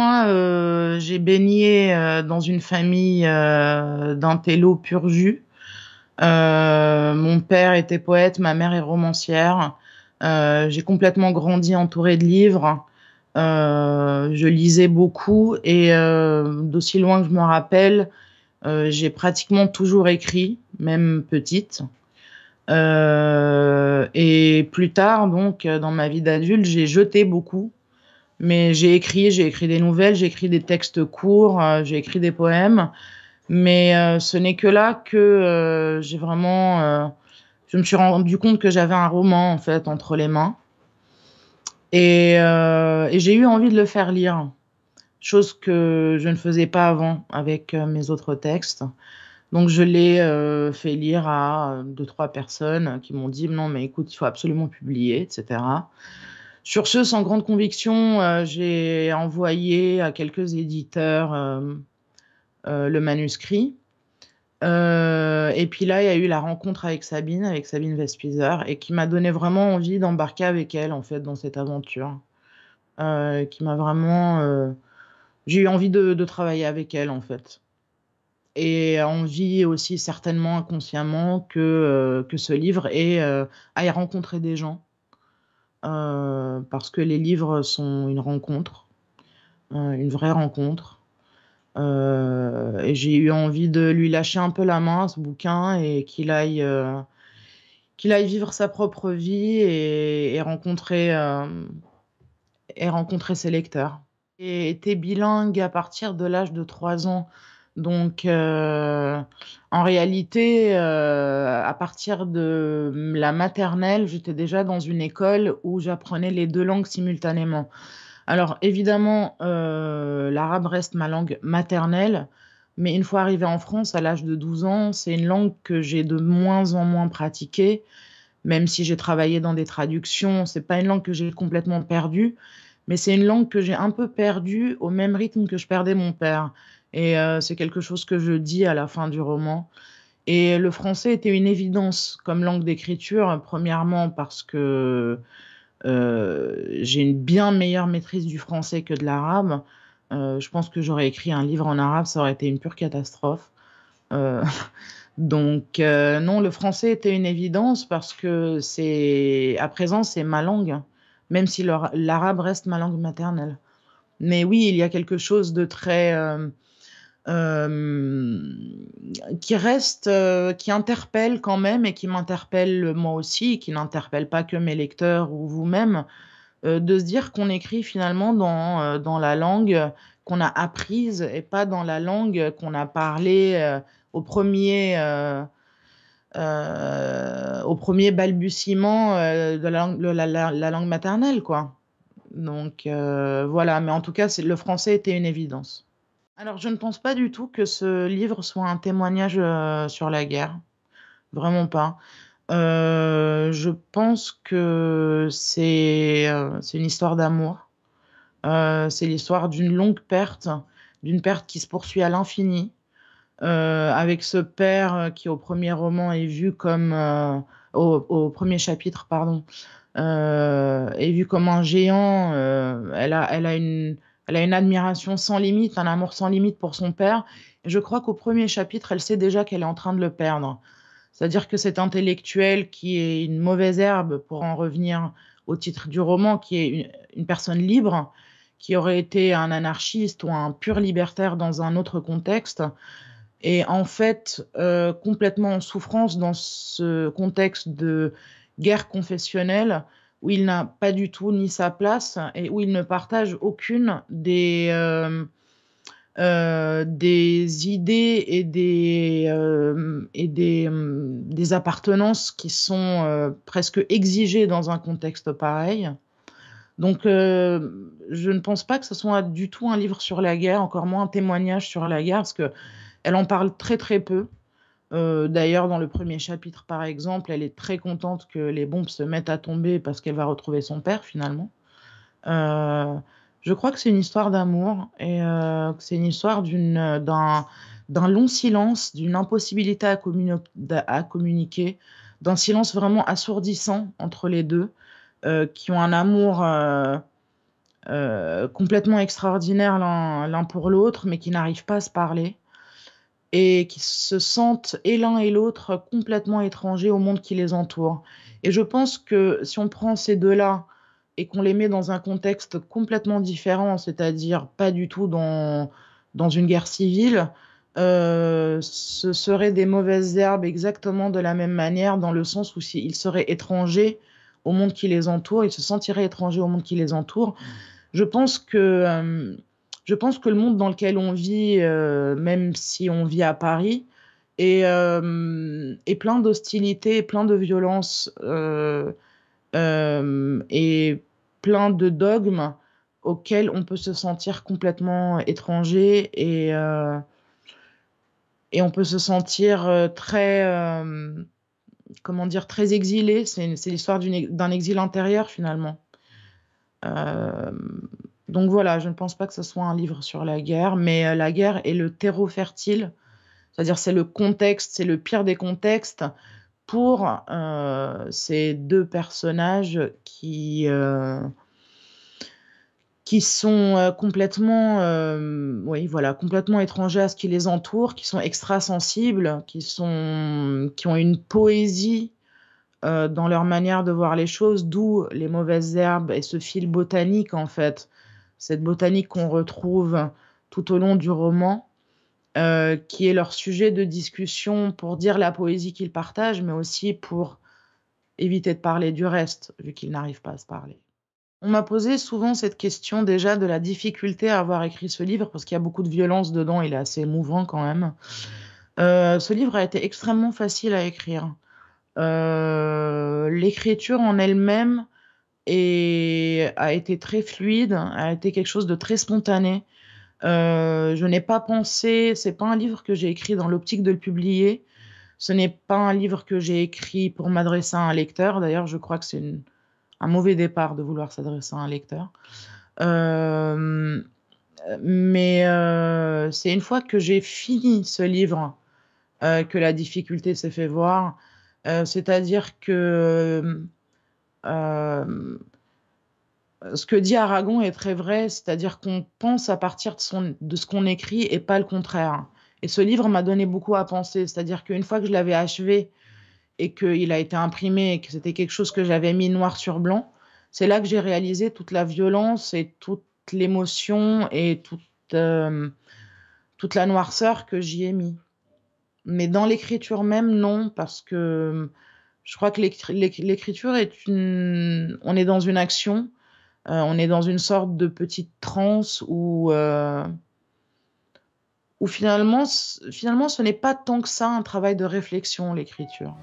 moi, euh, j'ai baigné euh, dans une famille euh, d'un télo pur jus. mon père était poète, ma mère est romancière. j'ai complètement grandi entourée de livres. je lisais beaucoup et d'aussi loin que je me rappelle, j'ai pratiquement toujours écrit, même petite. et plus tard, donc, dans ma vie d'adulte, j'ai jeté beaucoup mais j'ai écrit, j'ai écrit des nouvelles, j'ai écrit des textes courts, euh, j'ai écrit des poèmes. Mais euh, ce n'est que là que euh, j'ai vraiment. je me suis rendu compte que j'avais un roman, en fait, entre les mains. Et, et j'ai eu envie de le faire lire. Chose que je ne faisais pas avant avec mes autres textes. Donc je l'ai fait lire à deux, trois personnes qui m'ont dit non, mais écoute, il faut absolument publier, etc. Sur ce, sans grande conviction, euh, j'ai envoyé à quelques éditeurs euh, euh, le manuscrit. et puis là, il y a eu la rencontre avec Sabine, avec Sabine Vespizer, et qui m'a donné vraiment envie d'embarquer avec elle, en fait, dans cette aventure. qui m'a vraiment. j'ai eu envie de, travailler avec elle, en fait. Et envie aussi, certainement inconsciemment, que, que ce livre ait, aille rencontrer des gens euh, parce que les livres sont une rencontre, euh, une vraie rencontre. Euh, et j'ai eu envie de lui lâcher un peu la main ce bouquin et qu'il aille, qu'il aille vivre sa propre vie et, rencontrer, et rencontrer ses lecteurs. Et était bilingue à partir de l'âge de 3 ans. Donc, euh, en réalité, euh, à partir de la maternelle, j'étais déjà dans une école où j'apprenais les deux langues simultanément. Alors, évidemment, euh, l'arabe reste ma langue maternelle, mais une fois arrivée en France, à l'âge de 12 ans, c'est une langue que j'ai de moins en moins pratiquée, même si j'ai travaillé dans des traductions. C'est pas une langue que j'ai complètement perdue, mais c'est une langue que j'ai un peu perdue au même rythme que je perdais mon père. Et euh, c'est quelque chose que je dis à la fin du roman. Et le français était une évidence comme langue d'écriture, premièrement parce que euh, j'ai une bien meilleure maîtrise du français que de l'arabe. Euh, je pense que j'aurais écrit un livre en arabe, ça aurait été une pure catastrophe. donc non, le français était une évidence parce que c'est à présent c'est ma langue, même si l'arabe reste ma langue maternelle. Mais oui, il y a quelque chose de très euh, qui reste, euh, qui interpelle quand même et qui m'interpelle moi aussi, qui n'interpelle pas que mes lecteurs ou vous-même, euh, de se dire qu'on écrit finalement dans, dans la langue qu'on a apprise et pas dans la langue qu'on a parlé au premier au premier balbutiement de la langue, la, la, langue maternelle, quoi. Donc voilà, mais en tout cas, le français était une évidence. Alors, je ne pense pas du tout que ce livre soit un témoignage euh, sur la guerre. Vraiment pas. Euh, je pense que c'est euh, une histoire d'amour. c'est l'histoire d'une longue perte, d'une perte qui se poursuit à l'infini, avec ce père qui au premier roman est vu comme au, premier chapitre, pardon, est vu comme un géant. elle a, elle a une elle a une admiration sans limite, un amour sans limite pour son père. Je crois qu'au premier chapitre, elle sait déjà qu'elle est en train de le perdre. C'est-à-dire que cet intellectuel qui est une mauvaise herbe, pour en revenir au titre du roman, qui est une, personne libre, qui aurait été un anarchiste ou un pur libertaire dans un autre contexte, est en fait euh, complètement en souffrance dans ce contexte de guerre confessionnelle où il n'a pas du tout ni sa place et où il ne partage aucune des, euh, euh, des idées et des, et des, des, appartenances qui sont presque exigées dans un contexte pareil. Donc, je ne pense pas que ce soit du tout un livre sur la guerre, encore moins un témoignage sur la guerre, parce qu'elle en parle très très peu. Euh, d'ailleurs, dans le premier chapitre, par exemple, elle est très contente que les bombes se mettent à tomber parce qu'elle va retrouver son père finalement. Euh, je crois que c'est une histoire d'amour et euh, que c'est une histoire d'un, long silence, d'une impossibilité à, communiquer, d'un silence vraiment assourdissant entre les deux, qui ont un amour complètement extraordinaires l'un pour l'autre, mais qui n'arrivent pas à se parler et qui se sentent et l'un et l'autre complètement étrangers au monde qui les entoure. Et je pense que si on prend ces deux-là et qu'on les met dans un contexte complètement différent, c'est-à-dire pas du tout dans, dans une guerre civile, euh, ce seraient des mauvaises herbes exactement de la même manière, dans le sens où s'ils seraient étrangers au monde qui les entoure, ils se sentiraient étrangers au monde qui les entoure. Je pense que euh, je pense que le monde dans lequel on vit, euh, même si on vit à Paris, est, euh, plein d'hostilité, plein de violence euh, et plein de dogmes auxquels on peut se sentir complètement étranger et, on peut se sentir très, comment dire, très exilé. C'est l'histoire d'un exil intérieur finalement. Donc voilà, je ne pense pas que ce soit un livre sur la guerre, mais euh, la guerre est le terreau fertile, c'est-à-dire c'est le contexte, c'est le pire des contextes pour euh, ces deux personnages qui, euh, qui sont complètement, oui, voilà, complètement étrangers à ce qui les entoure, qui sont extrasensibles, qui, qui ont une poésie dans leur manière de voir les choses, d'où les mauvaises herbes et ce fil botanique en fait cette botanique qu'on retrouve tout au long du roman, euh, qui est leur sujet de discussion pour dire la poésie qu'ils partagent, mais aussi pour éviter de parler du reste, vu qu'ils n'arrivent pas à se parler. On m'a posé souvent cette question déjà de la difficulté à avoir écrit ce livre, parce qu'il y a beaucoup de violence dedans, il est assez émouvant quand même. Euh, ce livre a été extrêmement facile à écrire. Euh, l'écriture en elle-même a été très fluide, a été quelque chose de très spontané. Euh, je n'ai pas pensé, c'est pas un livre que j'ai écrit dans l'optique de le publier. Ce n'est pas un livre que j'ai écrit pour m'adresser à un lecteur. D'ailleurs, je crois que c'est un mauvais départ de vouloir s'adresser à un lecteur. Euh, mais euh, c'est une fois que j'ai fini ce livre que la difficulté s'est fait voir. C'est-à-dire que ce que dit Aragon est très vrai, c'est-à-dire qu'on pense à partir de, de ce qu'on écrit et pas le contraire. Et ce livre m'a donné beaucoup à penser, c'est-à-dire qu'une fois que je l'avais achevé et qu'il a été imprimé et que c'était quelque chose que j'avais mis noir sur blanc, c'est là que j'ai réalisé toute la violence et toute l'émotion et toute, euh, toute la noirceur que j'y ai mis. Mais dans l'écriture même, non, parce que je crois que l'écriture est une. On est dans une action, euh, on est dans une sorte de petite transe où, euh, où finalement, finalement, ce n'est pas tant que ça un travail de réflexion, l'écriture.